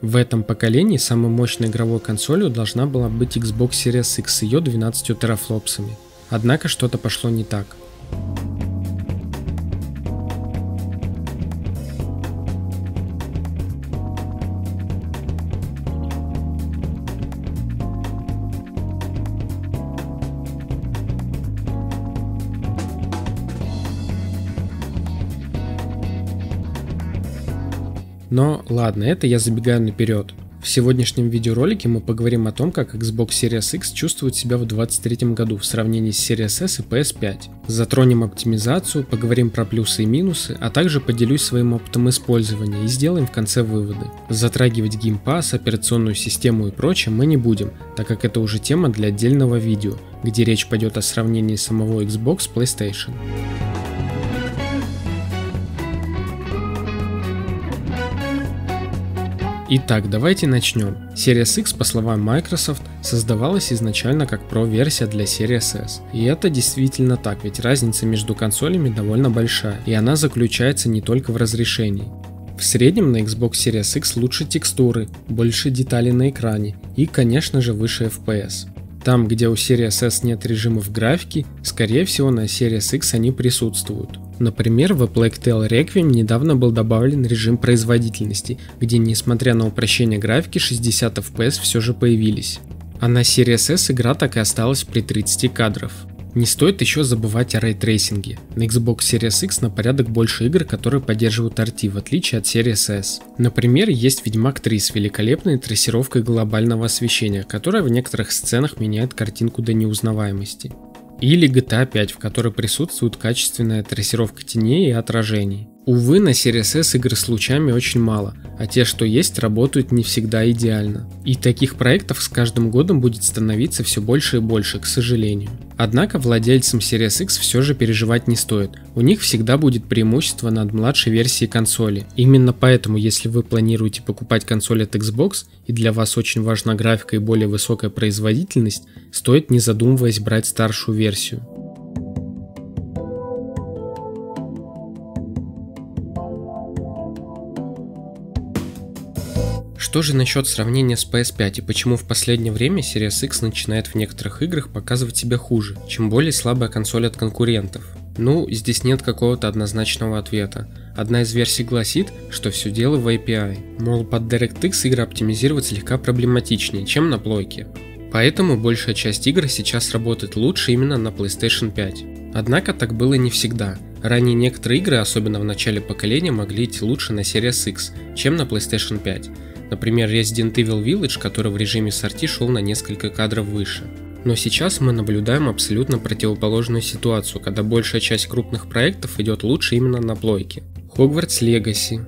В этом поколении самой мощной игровой консолью должна была быть Xbox Series X с ее 12 терафлопсами. Однако что-то пошло не так. Но ладно, это я забегаю наперед. В сегодняшнем видеоролике мы поговорим о том, как Xbox Series X чувствует себя в 2023 году в сравнении с Series S и PS5. Затронем оптимизацию, поговорим про плюсы и минусы, а также поделюсь своим опытом использования и сделаем в конце выводы. Затрагивать Pass, операционную систему и прочее мы не будем, так как это уже тема для отдельного видео, где речь пойдет о сравнении самого Xbox с PlayStation. Итак, давайте начнем. Series X, по словам Microsoft, создавалась изначально как Pro-версия для Series S. И это действительно так, ведь разница между консолями довольно большая, и она заключается не только в разрешении. В среднем на Xbox Series X лучше текстуры, больше деталей на экране и, конечно же, выше FPS. Там, где у Series S нет режимов графики, скорее всего на Series X они присутствуют. Например, в Plague Tale Requiem недавно был добавлен режим производительности, где несмотря на упрощение графики 60 FPS все же появились. А на Series S игра так и осталась при 30 кадров. Не стоит еще забывать о рейтрейсинге. На Xbox Series X на порядок больше игр, которые поддерживают RT, в отличие от Series S. Например, есть Ведьмак 3 с великолепной трассировкой глобального освещения, которая в некоторых сценах меняет картинку до неузнаваемости. Или GTA 5, в которой присутствует качественная трассировка теней и отражений. Увы, на Series S игр с лучами очень мало, а те, что есть, работают не всегда идеально. И таких проектов с каждым годом будет становиться все больше и больше, к сожалению. Однако владельцам Series X все же переживать не стоит. У них всегда будет преимущество над младшей версией консоли. Именно поэтому, если вы планируете покупать консоль от Xbox и для вас очень важна графика и более высокая производительность, стоит не задумываясь брать старшую версию. Что же насчет сравнения с PS5 и почему в последнее время Series X начинает в некоторых играх показывать себя хуже, чем более слабая консоль от конкурентов? Ну, здесь нет какого-то однозначного ответа. Одна из версий гласит, что все дело в API. Мол, под DirectX игры оптимизировать слегка проблематичнее, чем на плойке. Поэтому большая часть игр сейчас работает лучше именно на PlayStation 5. Однако так было не всегда. Ранее некоторые игры, особенно в начале поколения, могли идти лучше на Series X, чем на PlayStation 5. Например, Resident Evil Village, который в режиме сорти шел на несколько кадров выше. Но сейчас мы наблюдаем абсолютно противоположную ситуацию, когда большая часть крупных проектов идет лучше именно на плойке. Hogwarts Legacy,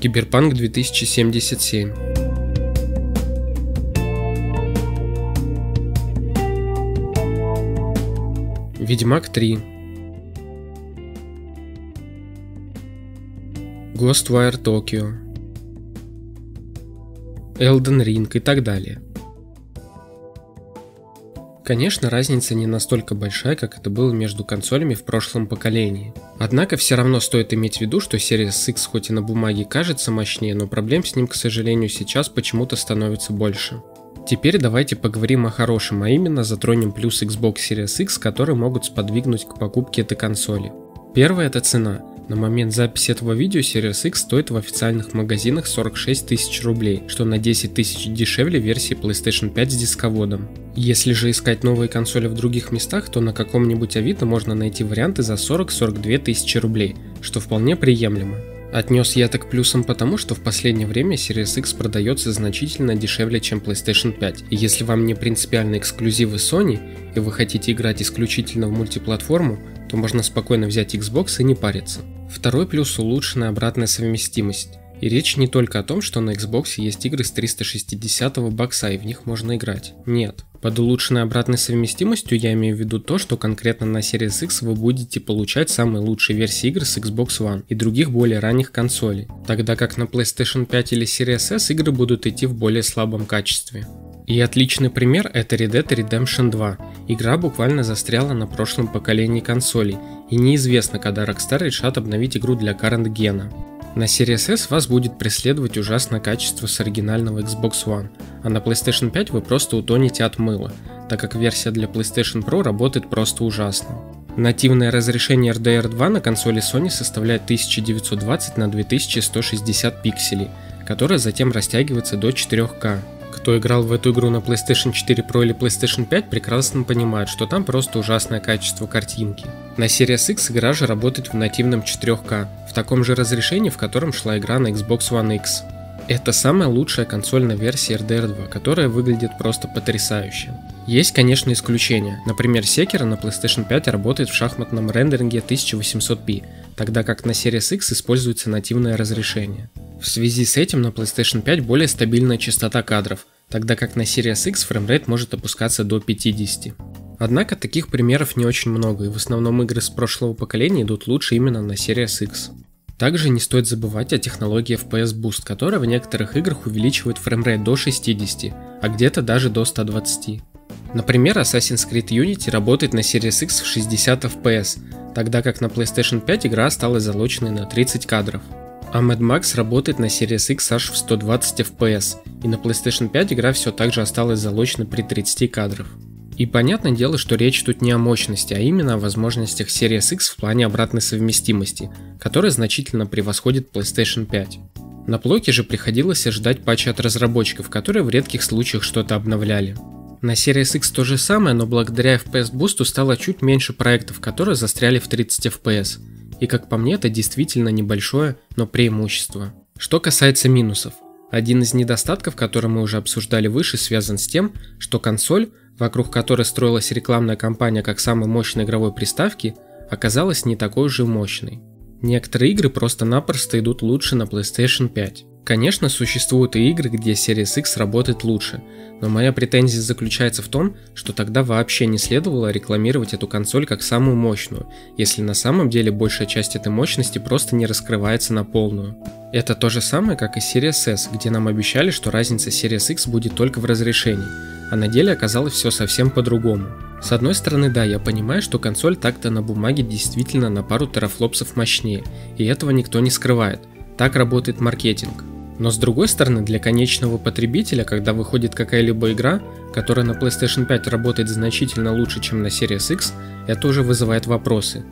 Киберпанк 2077 Ведьмак 3 Ghostwire Tokyo, Elden Ring и так далее. Конечно, разница не настолько большая, как это было между консолями в прошлом поколении. Однако все равно стоит иметь в виду, что Series X хоть и на бумаге кажется мощнее, но проблем с ним, к сожалению, сейчас почему-то становится больше. Теперь давайте поговорим о хорошем, а именно затронем плюс Xbox Series X, которые могут сподвигнуть к покупке этой консоли. Первое это цена. На момент записи этого видео Series X стоит в официальных магазинах 46 тысяч рублей, что на 10 тысяч дешевле версии PlayStation 5 с дисководом. Если же искать новые консоли в других местах, то на каком-нибудь Авито можно найти варианты за 40-42 тысячи рублей, что вполне приемлемо. Отнес я так плюсом потому, что в последнее время Series X продается значительно дешевле, чем PlayStation 5. И если вам не принципиальны эксклюзивы Sony, и вы хотите играть исключительно в мультиплатформу, то можно спокойно взять Xbox и не париться. Второй плюс – улучшенная обратная совместимость. И речь не только о том, что на Xbox есть игры с 360 бокса и в них можно играть. Нет. Под улучшенной обратной совместимостью я имею в виду то, что конкретно на Series X вы будете получать самые лучшие версии игр с Xbox One и других более ранних консолей, тогда как на PlayStation 5 или Series S игры будут идти в более слабом качестве. И отличный пример это Red Dead Redemption 2. Игра буквально застряла на прошлом поколении консолей, и неизвестно, когда Rockstar решат обновить игру для current гена. На Series S вас будет преследовать ужасное качество с оригинального Xbox One, а на PlayStation 5 вы просто утонете от мыла, так как версия для PlayStation Pro работает просто ужасно. Нативное разрешение RDR2 на консоли Sony составляет 1920 на 2160 пикселей, которое затем растягивается до 4К. Кто играл в эту игру на PlayStation 4 Pro или PlayStation 5, прекрасно понимает, что там просто ужасное качество картинки. На Series X игра же работает в нативном 4К, в таком же разрешении, в котором шла игра на Xbox One X. Это самая лучшая консольная версия RDR2, которая выглядит просто потрясающе. Есть, конечно, исключения. Например, Sekiro на PlayStation 5 работает в шахматном рендеринге 1800p, тогда как на Series X используется нативное разрешение. В связи с этим на PlayStation 5 более стабильная частота кадров, тогда как на Series X фреймрейт может опускаться до 50. Однако таких примеров не очень много, и в основном игры с прошлого поколения идут лучше именно на Series X. Также не стоит забывать о технологии FPS Boost, которая в некоторых играх увеличивает фреймрейт до 60, а где-то даже до 120. Например, Assassin's Creed Unity работает на Series X в 60 FPS, тогда как на PlayStation 5 игра осталась залоченной на 30 кадров. А Mad Max работает на Series X аж в 120 FPS, и на PlayStation 5 игра все так же осталась залочена при 30 кадров. И понятное дело, что речь тут не о мощности, а именно о возможностях Series X в плане обратной совместимости, которая значительно превосходит PlayStation 5. На плойке же приходилось ожидать патчи от разработчиков, которые в редких случаях что-то обновляли. На Series X то же самое, но благодаря FPS Boost стало чуть меньше проектов, которые застряли в 30 FPS, и как по мне это действительно небольшое, но преимущество. Что касается минусов. Один из недостатков, который мы уже обсуждали выше, связан с тем, что консоль, вокруг которой строилась рекламная кампания как самой мощной игровой приставки, оказалась не такой же мощной. Некоторые игры просто-напросто идут лучше на PlayStation 5. Конечно, существуют и игры, где Series X работает лучше, но моя претензия заключается в том, что тогда вообще не следовало рекламировать эту консоль как самую мощную, если на самом деле большая часть этой мощности просто не раскрывается на полную. Это то же самое, как и Series S, где нам обещали, что разница Series X будет только в разрешении, а на деле оказалось все совсем по-другому. С одной стороны, да, я понимаю, что консоль так-то на бумаге действительно на пару терафлопсов мощнее, и этого никто не скрывает. Так работает маркетинг. Но с другой стороны, для конечного потребителя, когда выходит какая-либо игра, которая на PlayStation 5 работает значительно лучше, чем на Series X, это уже вызывает вопросы.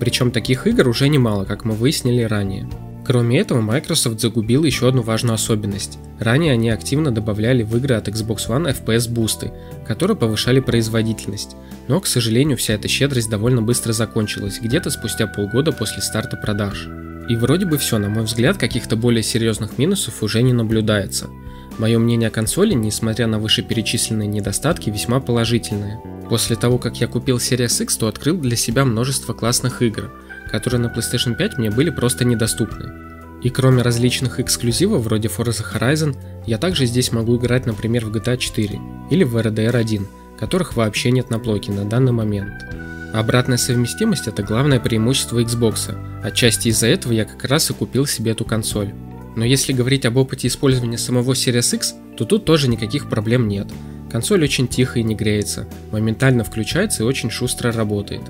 Причем таких игр уже немало, как мы выяснили ранее. Кроме этого, Microsoft загубил еще одну важную особенность. Ранее они активно добавляли в игры от Xbox One FPS бусты, которые повышали производительность. Но, к сожалению, вся эта щедрость довольно быстро закончилась, где-то спустя полгода после старта продаж. И вроде бы все, на мой взгляд, каких-то более серьезных минусов уже не наблюдается. Мое мнение о консоли, несмотря на вышеперечисленные недостатки, весьма положительное. После того, как я купил Series X, то открыл для себя множество классных игр, которые на PlayStation 5 мне были просто недоступны. И кроме различных эксклюзивов вроде Forza Horizon, я также здесь могу играть, например, в GTA 4 или в RDR 1, которых вообще нет на плойке на данный момент. Обратная совместимость это главное преимущество Xbox, отчасти из-за этого я как раз и купил себе эту консоль. Но если говорить об опыте использования самого Series X, то тут тоже никаких проблем нет. Консоль очень тихо и не греется, моментально включается и очень шустро работает.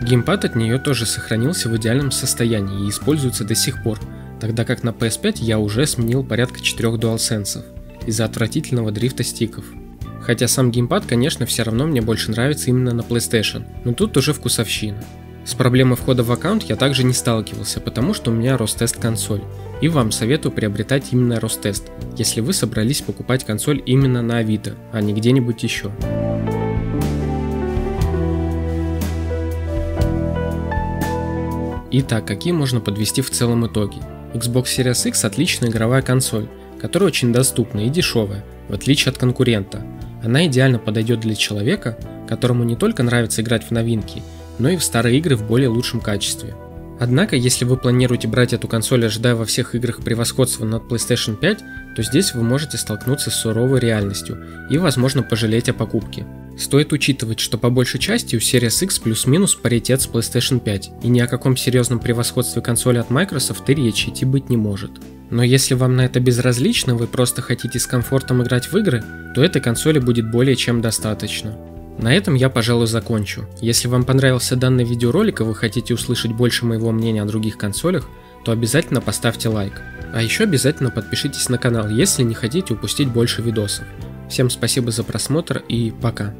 Геймпад от нее тоже сохранился в идеальном состоянии и используется до сих пор, тогда как на PS5 я уже сменил порядка 4 DualSense из-за отвратительного дрифта стиков. Хотя сам геймпад, конечно, все равно мне больше нравится именно на PlayStation, но тут уже вкусовщина. С проблемой входа в аккаунт я также не сталкивался, потому что у меня Ростест консоль. И вам советую приобретать именно Ростест, если вы собрались покупать консоль именно на Авито, а не где-нибудь еще. Итак, какие можно подвести в целом итоги? Xbox Series X отличная игровая консоль, которая очень доступна и дешевая, в отличие от конкурента, она идеально подойдет для человека, которому не только нравится играть в новинки, но и в старые игры в более лучшем качестве. Однако, если вы планируете брать эту консоль, ожидая во всех играх превосходства над PlayStation 5, то здесь вы можете столкнуться с суровой реальностью и, возможно, пожалеть о покупке. Стоит учитывать, что по большей части у Series X плюс-минус паритет с PlayStation 5, и ни о каком серьезном превосходстве консоли от Microsoft и речи идти быть не может. Но если вам на это безразлично, вы просто хотите с комфортом играть в игры, то этой консоли будет более чем достаточно. На этом я, пожалуй, закончу. Если вам понравился данный видеоролик и вы хотите услышать больше моего мнения о других консолях, то обязательно поставьте лайк. А еще обязательно подпишитесь на канал, если не хотите упустить больше видосов. Всем спасибо за просмотр и пока.